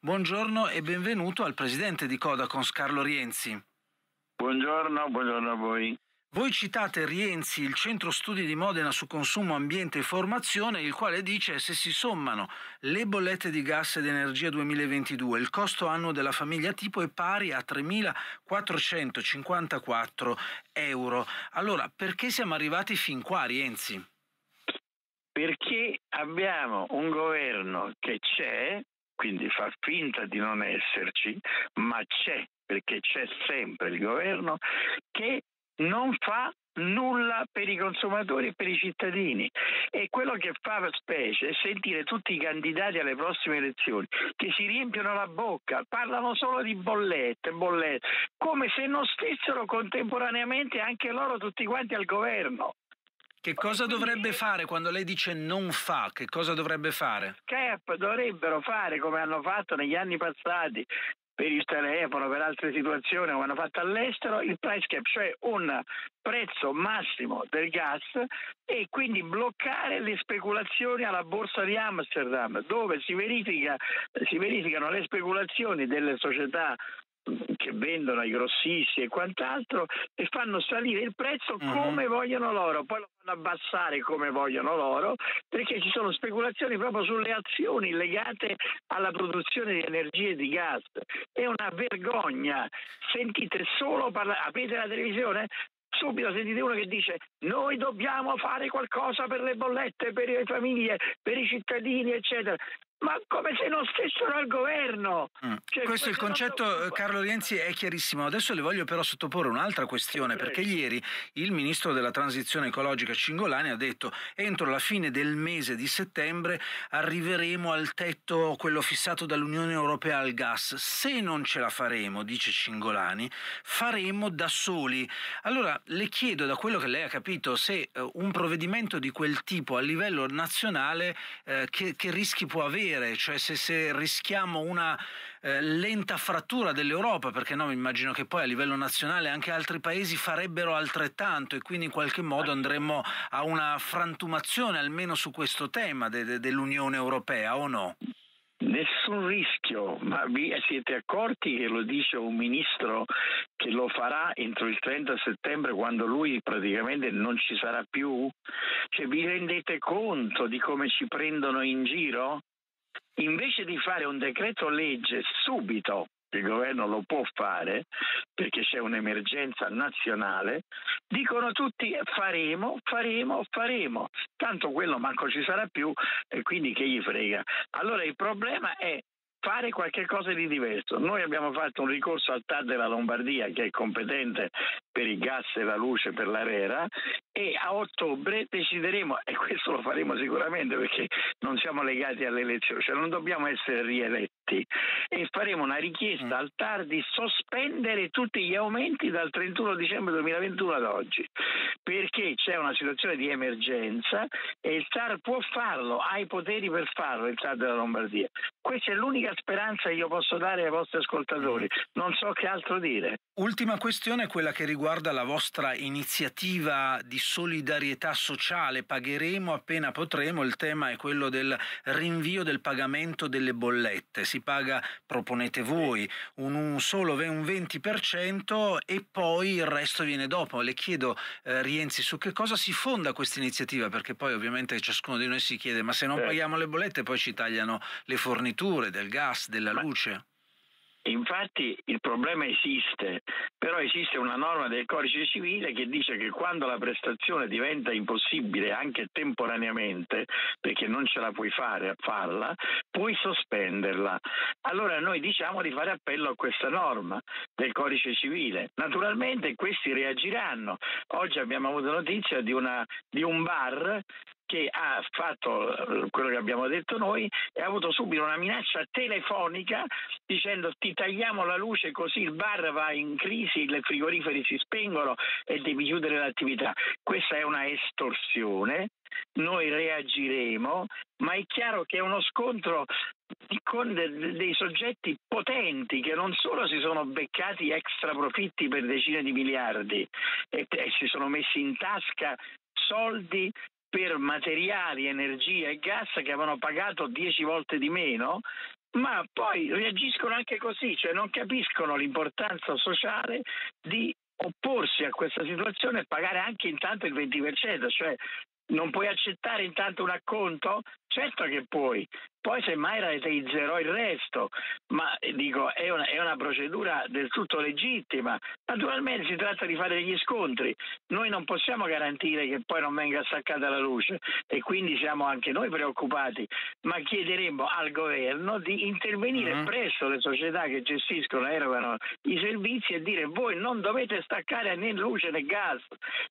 Buongiorno e benvenuto al presidente di Codacons, Carlo Rienzi. Buongiorno, buongiorno a voi. Voi citate Rienzi, il centro studi di Modena su consumo, ambiente e formazione, il quale dice se si sommano le bollette di gas ed energia 2022, il costo annuo della famiglia tipo è pari a 3.454 euro. Allora, perché siamo arrivati fin qua, Rienzi? Perché abbiamo un governo che c'è, quindi fa finta di non esserci, ma c'è perché c'è sempre il governo che non fa nulla per i consumatori e per i cittadini e quello che fa specie è sentire tutti i candidati alle prossime elezioni che si riempiono la bocca, parlano solo di bollette, bollette, come se non stessero contemporaneamente anche loro tutti quanti al governo. Che cosa dovrebbe fare quando lei dice non fa? Che cosa dovrebbe fare? CAP dovrebbero fare come hanno fatto negli anni passati, per il telefono, per altre situazioni come hanno fatto all'estero, il price cap, cioè un prezzo massimo del gas e quindi bloccare le speculazioni alla borsa di Amsterdam, dove si, verifica, si verificano le speculazioni delle società che vendono ai grossisti e quant'altro e fanno salire il prezzo uh-huh. come vogliono loro, poi lo fanno abbassare come vogliono loro perché ci sono speculazioni proprio sulle azioni legate alla produzione di energia e di gas. È una vergogna. Sentite solo parlare, aprite la televisione, subito sentite uno che dice noi dobbiamo fare qualcosa per le bollette, per le famiglie, per i cittadini, eccetera ma come se non stessero al governo. Mm. Cioè, Questo il concetto, non... Carlo Rienzi, è chiarissimo. Adesso le voglio però sottoporre un'altra questione, perché ieri il ministro della transizione ecologica Cingolani ha detto entro la fine del mese di settembre arriveremo al tetto, quello fissato dall'Unione Europea al gas. Se non ce la faremo, dice Cingolani, faremo da soli. Allora le chiedo, da quello che lei ha capito, se eh, un provvedimento di quel tipo a livello nazionale eh, che, che rischi può avere avere, cioè se, se rischiamo una eh, lenta frattura dell'Europa, perché no, immagino che poi a livello nazionale anche altri paesi farebbero altrettanto e quindi in qualche modo andremo a una frantumazione almeno su questo tema de, de, dell'Unione Europea o no? Nessun rischio, ma vi siete accorti che lo dice un ministro che lo farà entro il 30 settembre quando lui praticamente non ci sarà più? Cioè vi rendete conto di come ci prendono in giro? Invece di fare un decreto legge subito, il governo lo può fare perché c'è un'emergenza nazionale, dicono tutti faremo, faremo, faremo, tanto quello manco ci sarà più e quindi che gli frega. Allora il problema è fare qualche cosa di diverso. Noi abbiamo fatto un ricorso al TAD della Lombardia che è competente per il gas e la luce per l'ARERA e a ottobre decideremo, e questo lo faremo sicuramente perché non siamo legati alle elezioni, cioè non dobbiamo essere rieletti e faremo una richiesta mm. al TAR di sospendere tutti gli aumenti dal 31 dicembre 2021 ad oggi perché c'è una situazione di emergenza e il TAR può farlo, ha i poteri per farlo il TAR della Lombardia. Questa è l'unica speranza che io posso dare ai vostri ascoltatori, mm. non so che altro dire. Ultima questione è quella che riguarda la vostra iniziativa di solidarietà sociale. Pagheremo appena potremo. Il tema è quello del rinvio del pagamento delle bollette. Si paga, proponete voi, un, un solo un 20% e poi il resto viene dopo. Le chiedo, eh, Rienzi, su che cosa si fonda questa iniziativa? Perché poi ovviamente ciascuno di noi si chiede, ma se non paghiamo le bollette poi ci tagliano le forniture del gas, della luce? Infatti il problema esiste, però esiste una norma del codice civile che dice che quando la prestazione diventa impossibile anche temporaneamente, perché non ce la puoi fare a farla, puoi sospenderla. Allora noi diciamo di fare appello a questa norma del codice civile. Naturalmente questi reagiranno. Oggi abbiamo avuto notizia di, una, di un bar che ha fatto eh, quello che abbiamo detto noi e ha avuto subito una minaccia telefonica dicendo ti tagliamo la luce così il bar va in crisi, i frigoriferi si spengono e devi chiudere l'attività. Questa è una estorsione, noi reagiremo, ma è chiaro che è uno scontro con dei soggetti potenti che non solo si sono beccati extra profitti per decine di miliardi e, e si sono messi in tasca soldi per materiali, energia e gas che avevano pagato 10 volte di meno ma poi reagiscono anche così, cioè non capiscono l'importanza sociale di opporsi a questa situazione e pagare anche intanto il 20%, cioè non puoi accettare intanto un acconto? Certo che puoi, poi semmai rateizzerò il resto, ma eh, dico è una, è una, procedura del tutto legittima. Naturalmente si tratta di fare degli scontri, noi non possiamo garantire che poi non venga staccata la luce e quindi siamo anche noi preoccupati, ma chiederemo al governo di intervenire uh-huh. presso le società che gestiscono e erogano i servizi e dire voi non dovete staccare né luce né gas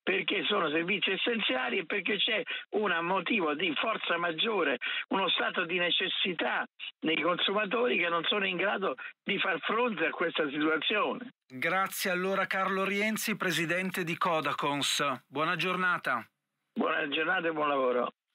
perché sono servizi essenziali e perché c'è un motivo di forza maggiore, uno stato di necessità necessità nei consumatori che non sono in grado di far fronte a questa situazione. Grazie allora Carlo Rienzi, presidente di Codacons. Buona giornata. Buona giornata e buon lavoro.